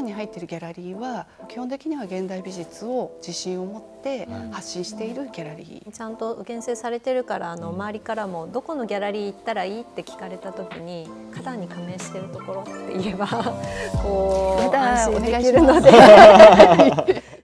花壇に入っているギャラリーは基本的には現代美術を自信を持って発信しているギャラリー、ちゃんと厳選されてるからあの周りからもどこのギャラリー行ったらいい？って聞かれた時に花壇に加盟してるところって言えば こう安心できるので。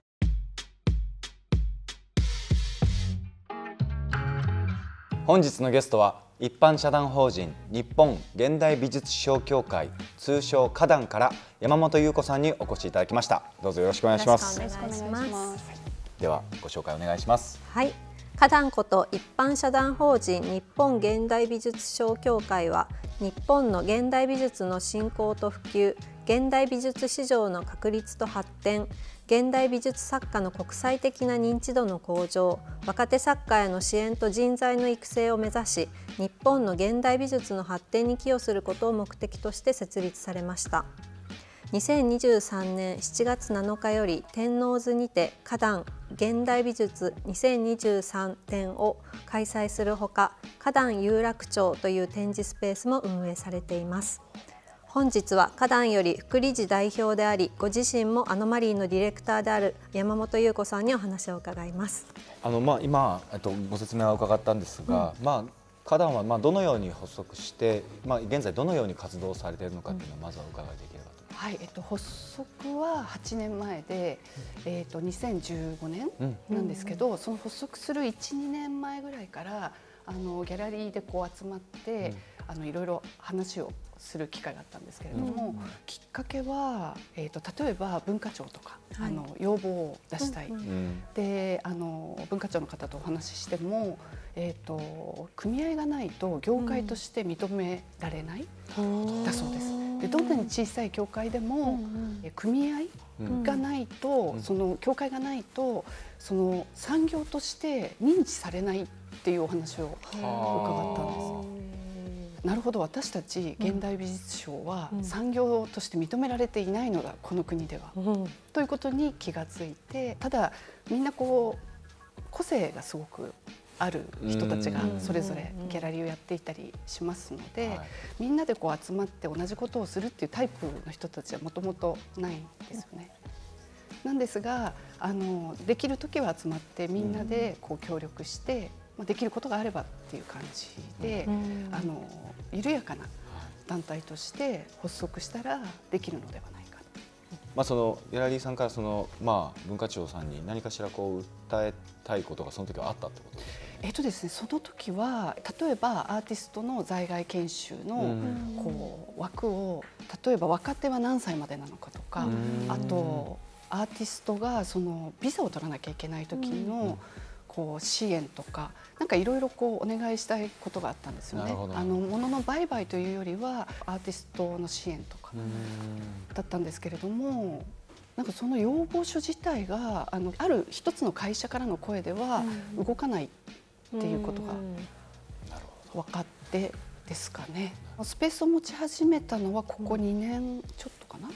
本日のゲストは一般社団法人日本現代美術商協会通称花壇から山本優子さんにお越しいただきました。どうぞよろしくお願いします。よろしくお願いします。ではご紹介お願いします。はい。花壇こと一般社団法人日本現代美術商協会は日本の現代美術の振興と普及現代美術市場の確立と発展現代美術作家の国際的な認知度の向上若手作家への支援と人材の育成を目指し日本の現代美術の発展に寄与することを目的として設立されました。2023年7月7日より天王洲にて花壇現代美術2023展を開催するほか花壇有楽町という展示スペースも運営されています。本日は花壇より副理事代表でありご自身もアノマリーのディレクターである山本優子さんにお話を伺います。あのまあ今えっとご説明は伺ったんですが、うん、まあ花壇はまあどのように発足して、まあ現在どのように活動されているのかっていうのをまずは伺いできればと、うん、はい、えっと発足は8年前で、えっと2015年なんですけど、うん、その発足する1、2年前ぐらいからあのギャラリーでこう集まって、あのいろいろ話をする機会があったんですけれども、うん、きっかけは、えーと、例えば文化庁とか、はい、あの要望を出したい、うんうん、であの文化庁の方とお話ししても、えーと、組合がないと業界として認められない、うん、だそうです。でどんなに小さい協会でも、うんうん、組合がないと、うん、その協会がないとその産業として認知されないっていうお話を伺ったんです。なるほど。私たち現代美術賞は産業として認められていないのだこの国では、うん、ということに気がついてただみんなこう個性がすごくある人たちがそれぞれギャラリーをやっていたりしますので、みんなでこう集まって同じことをするっていうタイプの人たちはもともとないんですよね。なんですがあのできる時は集まってみんなでこう協力してまあ、できることがあればっていう感じで、あの緩やかな団体として発足したらできるのではないかまあ、そのギャラリーさんからその、まあ、文化庁さんに何かしらこう訴えたいことがその時はあったってことえっとですね、その時は例えばアーティストの在外研修のこう枠を例えば若手は何歳までなのかとかあとアーティストがそのビザを取らなきゃいけない時のこう支援とかなんかいろいろこうお願いしたいことがあったんですよね。あの物の売買というよりはアーティストの支援とかだったんですけれども。なんかその要望書自体があのある一つの会社からの声では動かないっていうことが分かってですかね。スペースを持ち始めたのはここ2年ちょっとかな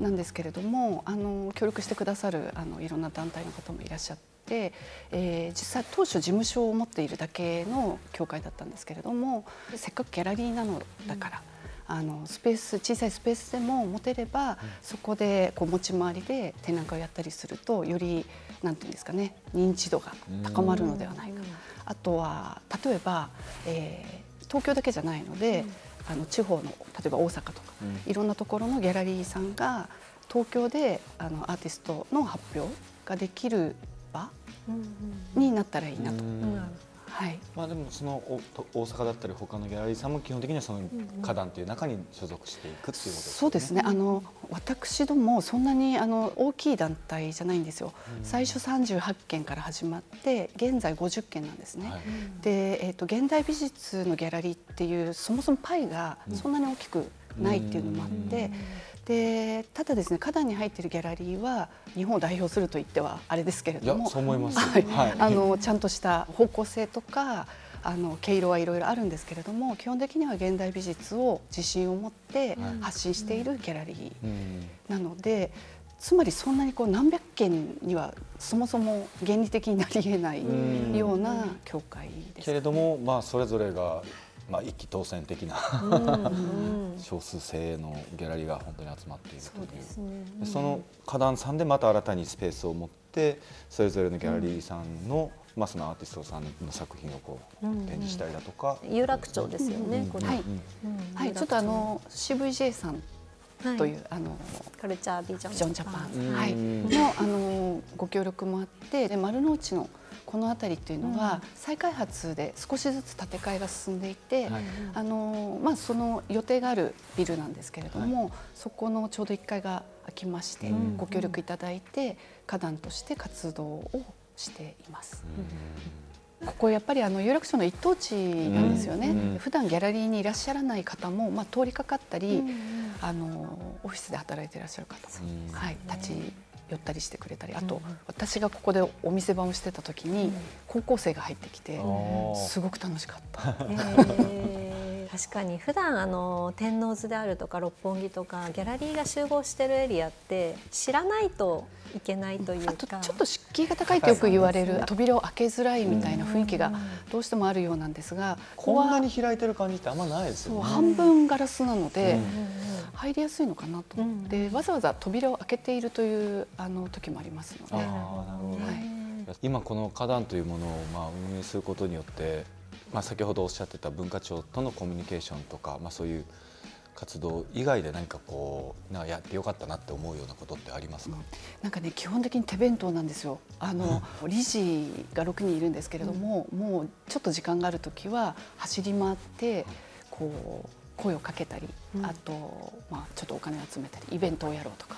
なんですけれどもあの協力してくださるあのいろんな団体の方もいらっしゃって。で、えー、実際当初事務所を持っているだけの教会だったんですけれどもせっかくギャラリーなのだから。あのスペース小さいスペースでも持てれば、そこでこう持ち回りで展覧会をやったりするとよりなんていうんですかね認知度が高まるのではないか。あとは例えば、えー、東京だけじゃないので、あの地方の例えば大阪とか、いろんなところのギャラリーさんが東京であのアーティストの発表ができる場になったらいいなと。はい、まあでもその大阪だったり他のギャラリーさんも基本的にはその花壇という中に所属していくっていうことですね。そうですね。あの私どもそんなにあの大きい団体じゃないんですよ。うん、最初38件から始まって現在50件なんですね。はい、で、えっ、ー、と現代美術のギャラリーっていうそもそもパイがそんなに大きくないっていうのもあって。うんでただですね花壇に入っているギャラリーは日本を代表すると言ってはあれですけれどもそう思います、はい、あのちゃんとした方向性とかあの毛色はいろいろあるんですけれども基本的には現代美術を自信を持って発信しているギャラリーなので、つまりそんなにこう何百件にはそもそも原理的になりえないような教会です、ね、けれども、まあ、それぞれがまあ、一気当選的な 少数精鋭のギャラリーが本当に集まっているという。そうですね。でその花壇さんでまた新たにスペースを持ってそれぞれのギャラリーさんの、まあ、そのアーティストさんの作品をこううんうん。展示したりだとか、有楽町ですよね、これはいうんうん。はい、ちょっとあの CVJ さんという、あのカルチャービジョンビジョンジャパン、うんはい、のあのご協力もあってで丸の内のこの辺りっていうのは、再開発で少しずつ建て替えが進んでいて、はい。あのまあ、その予定があるビルなんですけれども、そこのちょうど1階が空きまして、うん。ご協力いただいて花壇として活動をしています。ここやっぱりあの有楽町の一等地なんですよね、うん。普段ギャラリーにいらっしゃらない方も、まあ、通りかかったり、あのオフィスで働いていらっしゃる方も、うん。はい、立ち寄ったりしてくれたりあと、私がここでお店番をしてた時に、高校生が入ってきて、すごく楽しかった。確かに普段あの天王洲であるとか六本木とかギャラリーが集合してるエリアって知らないといけないというか。あとちょっと敷居が高いとよく言われる、扉を開けづらいみたいな雰囲気がどうしてもあるようなんですが、こんなはに開いてる感じってあんまないですよね。半分ガラスなので、うん。入りやすいのかなと。思って、わざわざ扉を開けているというあの時もありますので。今この花壇というものをまあ運営することによって、まあ、先ほどおっしゃってた文化庁とのコミュニケーションとか、まあ、そういう活動以外で何かこうなやってよかったなって思うようなことってありますか、なんかね基本的に手弁当なんですよ。あの 理事が6人いるんですけれども、もうちょっと時間がある時は走り回ってこう声をかけたり、あとまあちょっとお金を集めたりイベントをやろうとか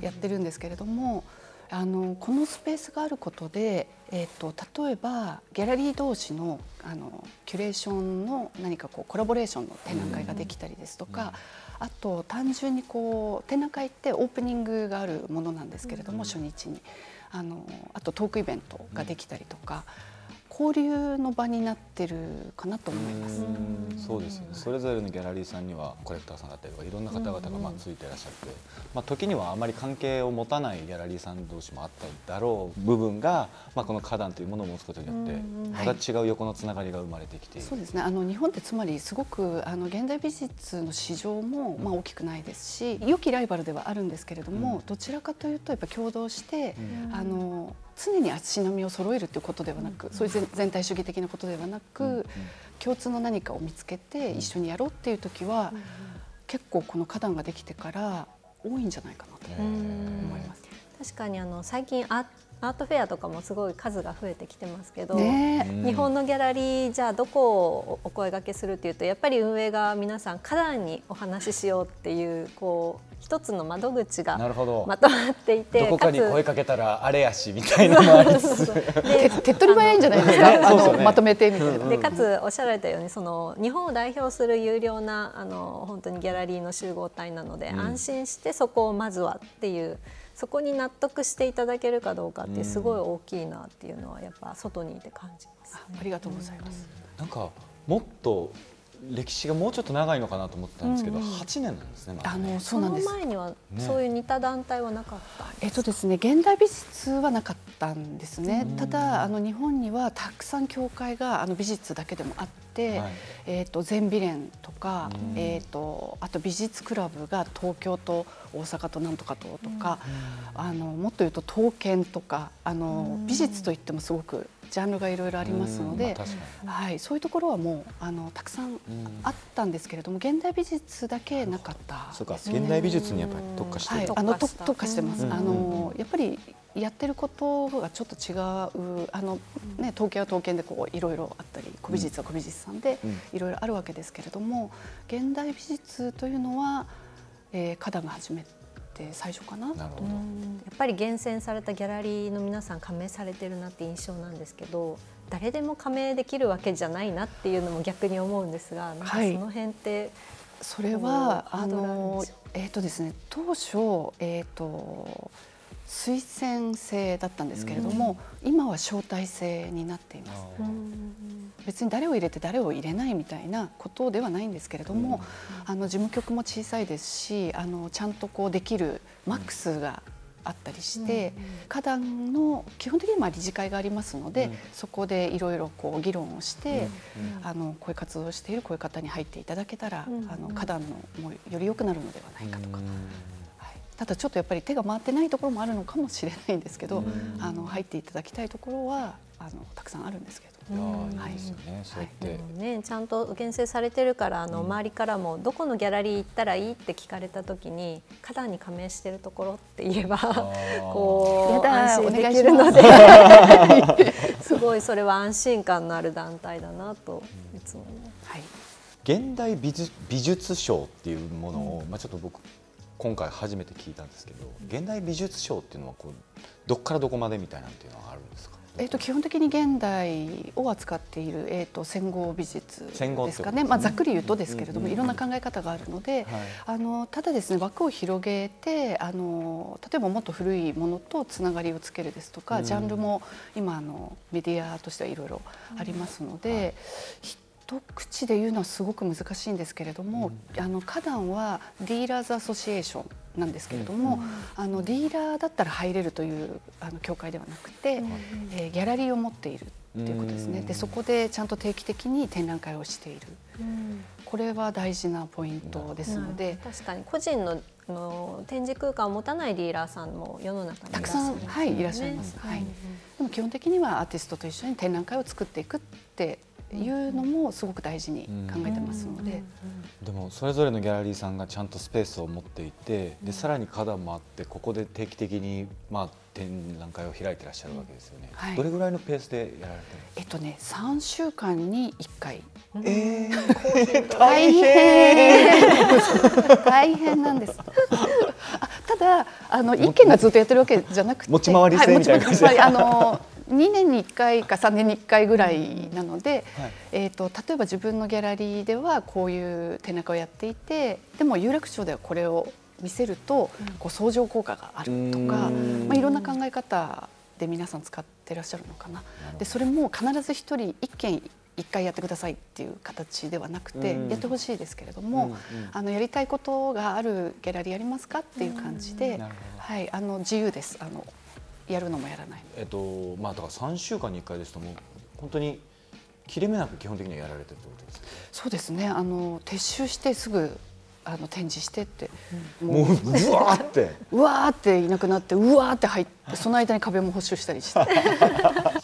やってるんですけれども。あのこのスペースがあることで、えー、と例えばギャラリー同士のあのキュレーションの何かこうコラボレーションの展覧会ができたりですとか、あと単純にこう展覧会ってオープニングがあるものなんですけれども、初日に。あのあとトークイベントができたりとか、交流の場になってるかなと思います。うん。そうですよね。それぞれのギャラリーさんにはコレクターさんだったりとかいろんな方々がまあついていらっしゃって、まあ、時にはあまり関係を持たないギャラリーさん同士もあったりだろう部分が、まあ、この花壇というものを持つことによってまた違う横のつながりが生まれてきている。そうですね。あの日本ってつまりすごくあの現代美術の市場も、まあ、大きくないですし良きライバルではあるんですけれども、どちらかというとやっぱ共同して、あの常に足並みを揃えるということではなく、そういう全全体主義的なことではなく、共通の何かを見つけて一緒にやろうっていう時は、結構この花壇ができてから多いんじゃないかなと思います。確かにあの最近アアートフェアとかもすごい数が増えてきてますけど、日本のギャラリーじゃあどこをお声掛けするっていうとやっぱり運営が皆さん花壇にお話ししようっていうこう一つの窓口ながるほど。まとまっていてどこかに声かけたらあれやしみたいなのもありつつ。手手っ取り早いんじゃないですか？あのまとめてみたいな。でかつおっしゃられたようにその日本を代表する有料なあの本当にギャラリーの集合体なので、うん。安心してそこをまずはっていうそこに納得していただけるかどうかってすごい大きいなっていうのはやっぱ外にいて感じます、あありがとうございます。なんかもっと歴史がもうちょっと長いのかなと思ってたんですけど、8年なんですね。まだあねのそうなんです。の。前にはねそういう似た団体はなかった、えっとですね、現代美術はなかったんですね。ただあの日本にはたくさん教会があの美術だけでもあって、はい。えっと全美連とか、うん。えっとあと美術クラブが東京と大阪となんとかととか、あのもっと言うと刀剣とかあの美術といってもすごくジャンルがいろいろありますのではいそういうところはもうあのたくさんあったんですけれども、現代美術だけなかったそうかですね現代美術にやっぱり特化して。る、はい、あのと特化した特化してます。うん。あのやっぱりやってることがちょっと違うあのね統計は統計でこういろいろあったり古美術は古美術さんでうん。いろいろあるわけですけれども現代美術というのは、えー、花壇が始めて最初かな。なるほど、やっぱり厳選されたギャラリーの皆さん加盟されてるなって印象なんですけど誰でも加盟できるわけじゃないなっていうのも逆に思うんですがなんかそはいの辺って、それはあのえっ、とですね当初えっ、と推薦制だったんですけれども、今は招待制になっています。別に誰を入れて誰を入れないみたいなことではないんですけれども、あの事務局も小さいですしあのちゃんとこうできるマックスがあったりして、花壇の基本的にまあ理事会がありますので、そこでいろいろこう議論をして、あのこういう活動をしているこういう方に入っていただけたら、あの花壇のもより良くなるのではないかとか。ただちょっとやっぱり手が回ってないところもあるのかもしれないんですけど、あの入っていただきたいところはあのたくさんあるんですけど。いい。ですよね、そうやって、ね、ちゃんと厳選されてるからあの、周りからもどこのギャラリー行ったらいいって聞かれた時に花壇に加盟してるところって言えば こう安心できるのです。ごいそれは安心感のある団体だなといつも、はい、現代美術美術賞っていうものを、まあ、ちょっと僕今回初めて聞いたんですけど現代美術賞っていうのはこうどっからどこまでみたいなっていうのはあるんですか？えー、と基本的に現代を扱っている、えー、と戦後美術ですかね、まあ、ざっくり言うとですけれども、いろんな考え方があるので、あのただですね枠を広げてあの例えばもっと古いものとつながりをつけるですとか、ジャンルも今あのメディアとしてはいろいろありますので、一口で言うのはすごく難しいんですけれども、花壇はディーラーズアソシエーションなんですけれども、ディーラーだったら入れるというあの協会ではなくて、ギャラリーを持っているっていうことですね。でそこでちゃんと定期的に展覧会をしている。これは大事なポイントですので、確かに個人のの展示空間を持たないディーラーさんも世の中にたくさん、はい、いらっしゃいます。はい。でも基本的にはアーティストと一緒に展覧会を作っていくっていうのもすごく大事に考えてますので、でもそれぞれのギャラリーさんがちゃんとスペースを持っていてでさらに花壇もあってここで定期的にまあ展覧会を開いてらっしゃるわけですよね、はい、どれぐらいのペースでやられてるえっとね3週間に1回。えー、大変。大変。なんです。ただあの一件がずっとやってるわけじゃなくて。持ち回り制みたいな。感じ、はい、あの2年に1回か3年に1回ぐらいなので、はい、えーと、例えば自分のギャラリーではこういう展覧会をやっていてでも有楽町ではこれを見せるとこう相乗効果があるとか、まあ、いろんな考え方で皆さん使ってらっしゃるのかな。でそれも必ず1人1件1回やってくださいっていう形ではなくて、やってほしいですけれども、あのやりたいことがあるギャラリーありますかっていう感じで、はい、あの自由です。あのやるのもやらない。えっとまあだから三週間に一回ですともう本当に切れ目なく基本的にはやられてるってことですか。そうですね。あの撤収してすぐあの展示してって、うん、もううわーってうわーっていなくなってうわーって入ってその間に壁も補修したりして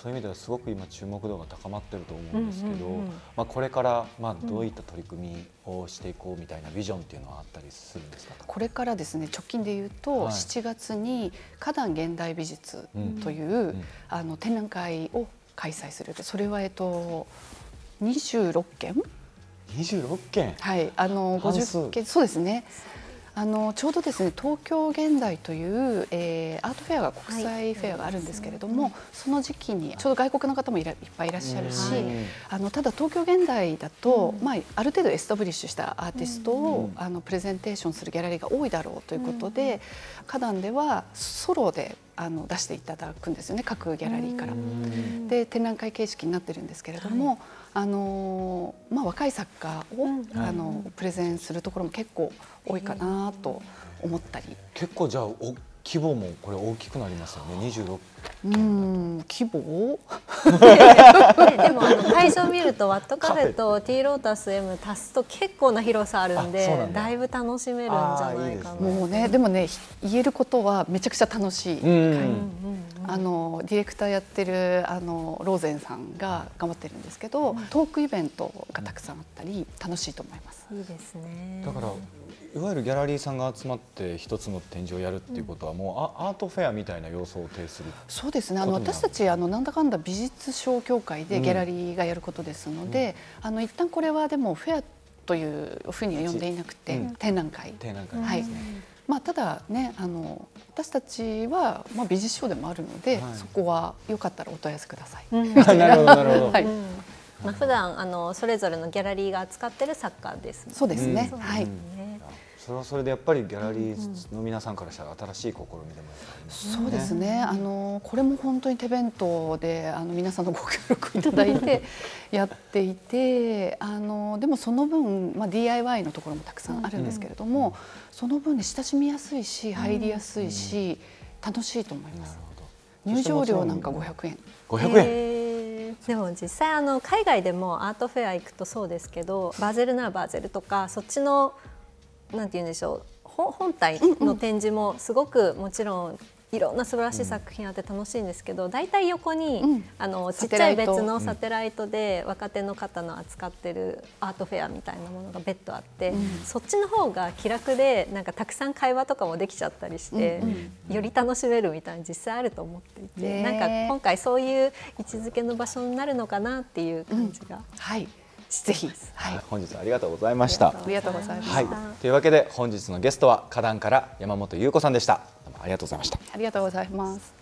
そういう意味ではすごく今注目度が高まってると思うんですけど、まあ、これからまあどういった取り組みをしていこうみたいなビジョンっていうのはあったりするんですか？これからですね直近で言うと、はい、7月に花壇現代美術という、うん、あの展覧会を開催するそれはえっと26件？26件？はい。あの50件。そうですねあのちょうどですね東京現代という、えー、アートフェアが国際フェアがあるんですけれども、はい、その時期にちょうど外国の方もいらいっぱいいらっしゃるし、あのただ東京現代だと、まあ、ある程度エスタブリッシュしたアーティストを、あのプレゼンテーションするギャラリーが多いだろうということで、 CADANではソロであの出していただくんですよね各ギャラリーから。で展覧会形式になってるんですけれども、はい。あのまあ、若い作家を、うん、あのプレゼンするところも結構多いかなと思ったり。結構じゃあお規模もこれ大きくなりますよね。26うん規模？ででもあの会場を見るとワットカフェとティーロータス M 足すと結構な広さあるんでだ。いぶ楽しめるんじゃないかな、ね、もうねでもね言えることはめちゃくちゃ楽しい、うん、あのディレクターやってるあのローゼンさんが頑張ってるんですけど、うん、トークイベントがたくさんあったり楽しいと思います。いいですね。だからいわゆるギャラリーさんが集まって一つの展示をやるっていうことはもうアートフェアみたいな要素を呈するそうですね。あの私たちあのなんだかんだ美術商協会でギャラリーがやることですので、うん、あの一旦これはでもフェアというふうには呼んでいなくて、うん、展覧会。展覧会、はい。まあ、ただねあの私たちは、まあ、美術賞でもあるので、はい、そこはよかったらお問い合わせください。なるほどなるほど、はい。まあ普段あのそれぞれのギャラリーが扱ってる作家です、ね、そうですね。はい。それはそれでやっぱりギャラリーの皆さんからしたら新しい試みでも、ね、そうですねあのこれも本当に手弁当であの皆さんのご協力いただいてやっていてあのでもその分、まあ、DIY のところもたくさんあるんですけれども、うんうん、その分、ね、親しみやすいし入りやすいし、楽しいと思います。入場料なんか500円。500円。円でも実際あの海外でもアートフェア行くとそうですけどバーゼルならバーゼルとかそっちのなんて言うんでしょう。ほ本体の展示もすごくもちろんいろんな素晴らしい作品あって楽しいんですけど大体横に、うん。あのちっちゃい別のサテライトで若手の方の扱ってるアートフェアみたいなものが別途あって、そっちの方が気楽でなんかたくさん会話とかもできちゃったりして、より楽しめるみたいな実際あると思っていて、なんか今回そういう位置づけの場所になるのかなっていう感じが。はい。ぜひ。はい。本日はありがとうございました。ありがとうございます。はい。というわけで本日のゲストは花壇から山本優子さんでした。どうもありがとうございました。ありがとうございます。